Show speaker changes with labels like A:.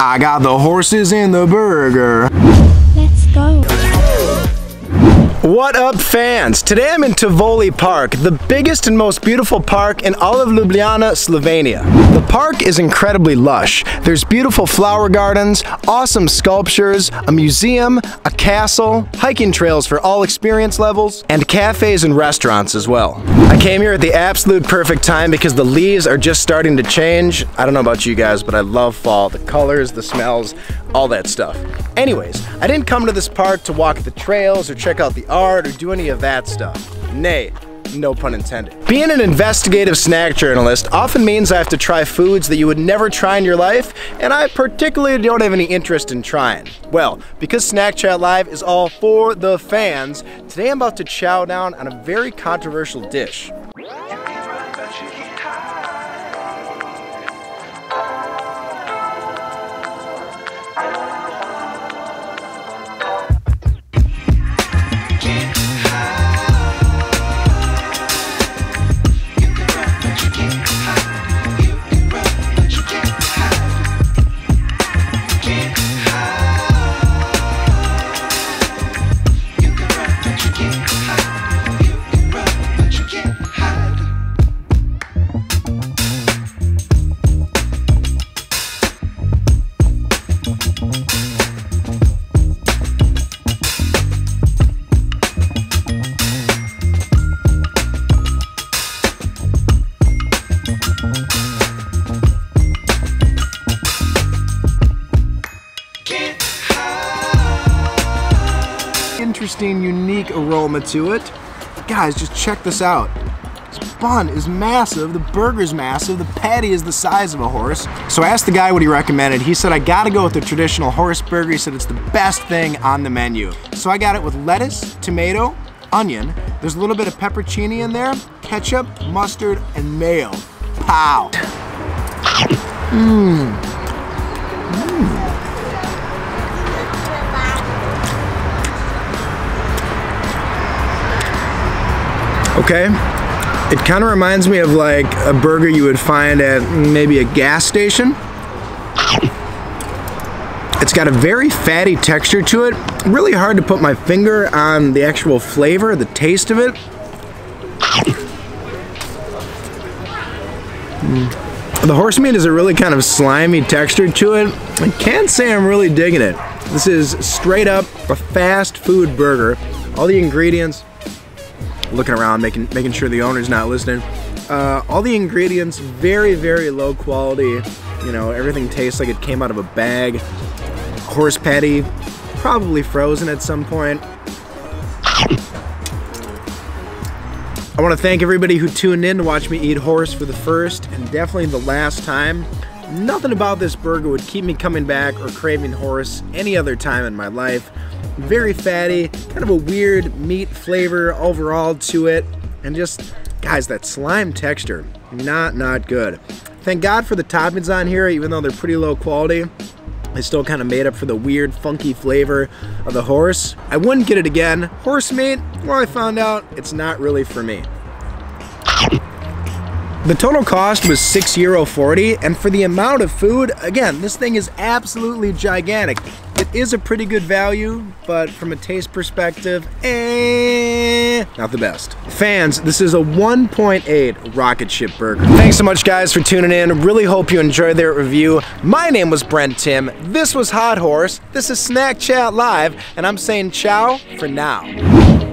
A: I got the horses and the burger.
B: Let's go.
A: What up fans? Today I'm in Tivoli Park, the biggest and most beautiful park in all of Ljubljana, Slovenia. The park is incredibly lush. There's beautiful flower gardens, awesome sculptures, a museum, a castle, hiking trails for all experience levels, and cafes and restaurants as well. I came here at the absolute perfect time because the leaves are just starting to change. I don't know about you guys, but I love fall. The colors, the smells, all that stuff. Anyways, I didn't come to this park to walk the trails or check out the art or do any of that stuff. Nay, no pun intended. Being an investigative snack journalist often means I have to try foods that you would never try in your life, and I particularly don't have any interest in trying. Well, because Snack Chat Live is all for the fans, today I'm about to chow down on a very controversial dish. Interesting, unique aroma to it. Guys, just check this out. This bun is massive, the burger's massive, the patty is the size of a horse. So I asked the guy what he recommended. He said I gotta go with the traditional horse burger. He said it's the best thing on the menu. So I got it with lettuce, tomato, onion. There's a little bit of pepperoni in there, ketchup, mustard, and mayo. Pow. Mmm. Okay. It kind of reminds me of like a burger you would find at maybe a gas station. It's got a very fatty texture to it. Really hard to put my finger on the actual flavor, the taste of it. Mm. The horse meat is a really kind of slimy texture to it. I can't say I'm really digging it. This is straight up a fast food burger. All the ingredients, looking around, making making sure the owner's not listening. Uh, all the ingredients, very very low quality. You know, everything tastes like it came out of a bag. Horse patty, probably frozen at some point. I want to thank everybody who tuned in to watch me eat horse for the first and definitely the last time. Nothing about this burger would keep me coming back or craving horse any other time in my life. Very fatty, kind of a weird meat flavor overall to it, and just, guys, that slime texture, not, not good. Thank God for the toppings on here, even though they're pretty low quality. They still kind of made up for the weird, funky flavor of the horse. I wouldn't get it again. Horse meat, well, I found out it's not really for me. The total cost was 6 euro 40 and for the amount of food, again, this thing is absolutely gigantic. Is a pretty good value, but from a taste perspective, eh, not the best. Fans, this is a 1.8 rocket ship burger. Thanks so much guys for tuning in. Really hope you enjoyed their review. My name was Brent Timm. This was Hot Horse. This is Snack Chat Live, and I'm saying ciao for now.